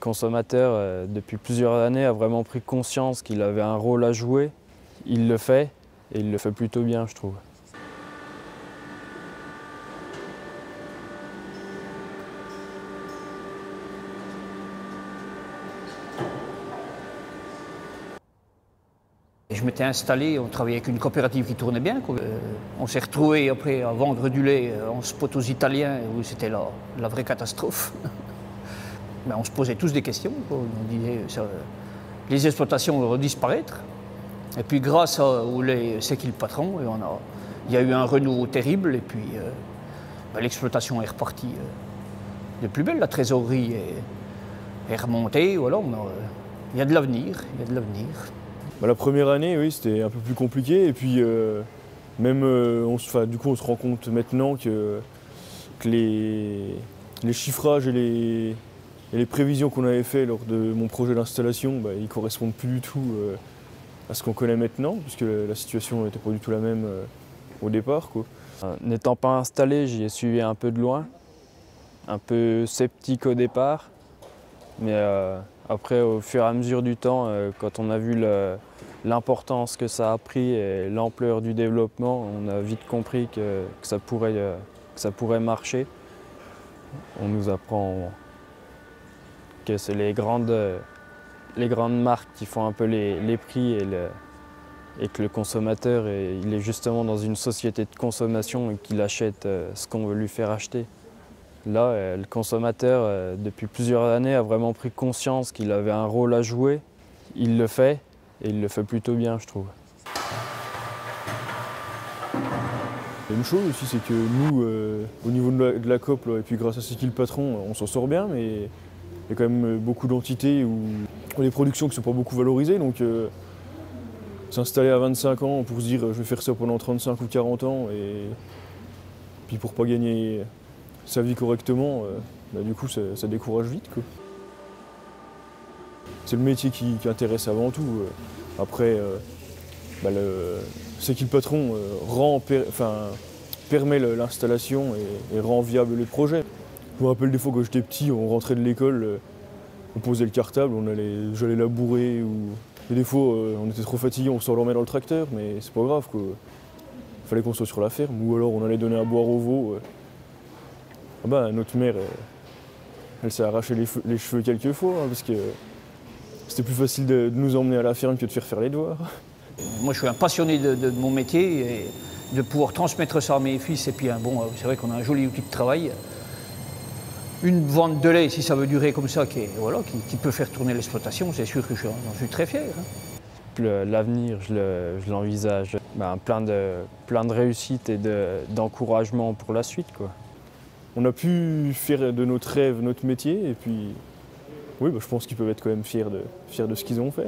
Consommateur, euh, depuis plusieurs années, a vraiment pris conscience qu'il avait un rôle à jouer. Il le fait, et il le fait plutôt bien, je trouve. Je m'étais installé, on travaillait avec une coopérative qui tournait bien. Euh, on s'est retrouvé après à vendre du lait euh, en spot aux Italiens où c'était la, vraie catastrophe. Mais on se posait tous des questions. On disait ça, les exploitations vont disparaître. Et puis grâce lait C'est qui le patron, et on a, il y a eu un renouveau terrible et puis euh, ben, l'exploitation est repartie de plus belle. La trésorerie est, remontée. Il y a de l'avenir. Il y a de l'avenir. Bah, la première année, oui, c'était un peu plus compliqué. Et puis, euh, même, euh, on se, du coup, on se rend compte maintenant que, les, chiffrages et les, les prévisions qu'on avait fait lors de mon projet d'installation, bah, ils ne correspondent plus du tout euh, à ce qu'on connaît maintenant, puisque la situation n'était pas du tout la même au départ. N'étant pas installé, j'y ai suivi un peu de loin, un peu sceptique au départ, mais après, au fur et à mesure du temps, quand on a vu l'importance que ça a pris et l'ampleur du développement, on a vite compris euh, que ça pourrait marcher. On nous apprend c'est les grandes, les grandes marques qui font un peu les, prix et, que le consommateur il est justement dans une société de consommation et qu'il achète euh, ce qu'on veut lui faire acheter. Là, euh, le consommateur, depuis plusieurs années, a vraiment pris conscience qu'il avait un rôle à jouer. Il le fait, et il le fait plutôt bien, je trouve. Une chose aussi, c'est que nous, euh, au niveau de la, COP, et puis grâce à ce qui le patron, on s'en sort bien, mais y a quand même beaucoup d'entités a des productions qui ne sont pas beaucoup valorisées. Donc euh, s'installer à 25 ans pour se dire je vais faire ça pendant 35 ou 40 ans, et puis pour pas gagner sa vie correctement, euh, bah, du coup ça, décourage vite. C'est le métier qui, intéresse avant tout. Euh. Après, euh, bah, c'est que le patron euh, rend, permet l'installation et, rend viable les projets. Je me rappelle des fois quand j'étais petit, on rentrait de l'école, on posait le cartable, on allait, j'allais labourer ou et des fois on était trop fatigué, on s'endormait dans le tracteur, mais c'est pas grave quoi. Il fallait qu'on soit sur la ferme ou alors on allait donner à boire aux veaux. Ah bah, notre mère, elle, s'est arraché les, cheveux quelques fois hein, parce que c'était plus facile de, nous emmener à la ferme que de faire faire les devoirs. Moi, je suis un passionné de, mon métier et de pouvoir transmettre ça à mes fils. Et puis, bon, c'est vrai qu'on a un joli outil de travail. Une vente de lait, si ça veut durer comme ça, qui, voilà, qui, peut faire tourner l'exploitation, c'est sûr que j'en suis très fier. Hein. L'avenir, je l'envisage ben, plein, de, plein de réussite et d'encouragement pour la suite. Quoi. On a pu faire de notre rêve notre métier et puis oui, bah, je pense qu'ils peuvent être quand même fiers de ce qu'ils ont fait.